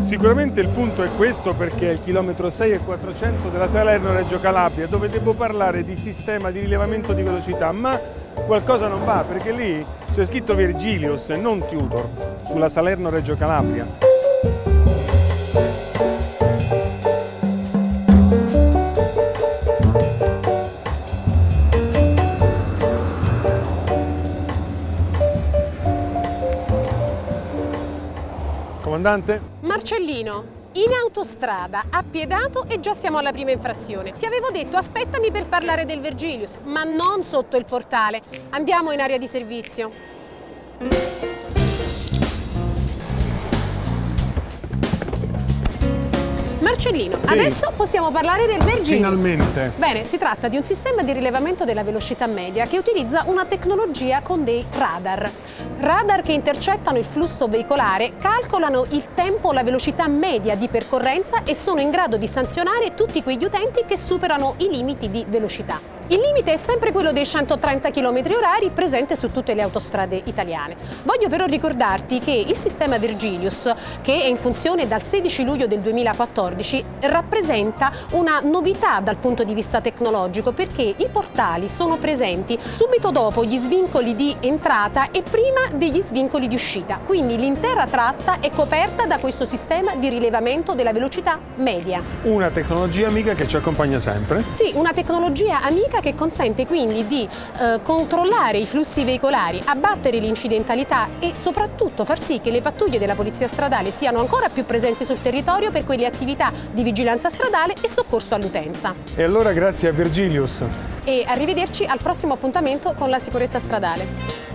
Sicuramente il punto è questo perché è il chilometro 6 e 400 della Salerno-Reggio Calabria dove devo parlare di sistema di rilevamento di velocità, ma qualcosa non va perché lì c'è scritto Virgilius e non Tutor sulla Salerno-Reggio Calabria. Comandante? Marcellino, in autostrada, appiedato e già siamo alla prima infrazione. Ti avevo detto aspettami per parlare del Vergilius, ma non sotto il portale. Andiamo in area di servizio. Marcellino, sì. adesso possiamo parlare del Vergilius. Finalmente. Bene, si tratta di un sistema di rilevamento della velocità media che utilizza una tecnologia con dei radar. Radar che intercettano il flusso veicolare, calcolano il tempo o la velocità media di percorrenza e sono in grado di sanzionare tutti quegli utenti che superano i limiti di velocità. Il limite è sempre quello dei 130 km orari presente su tutte le autostrade italiane. Voglio però ricordarti che il sistema Virgilius, che è in funzione dal 16 luglio del 2014, rappresenta una novità dal punto di vista tecnologico perché i portali sono presenti subito dopo gli svincoli di entrata e prima degli svincoli di uscita. Quindi l'intera tratta è coperta da questo sistema di rilevamento della velocità media. Una tecnologia amica che ci accompagna sempre? Sì, una tecnologia amica che consente quindi di eh, controllare i flussi veicolari, abbattere l'incidentalità e soprattutto far sì che le pattuglie della Polizia Stradale siano ancora più presenti sul territorio per quelle attività di vigilanza stradale e soccorso all'utenza. E allora grazie a Virgilius. E arrivederci al prossimo appuntamento con la sicurezza stradale.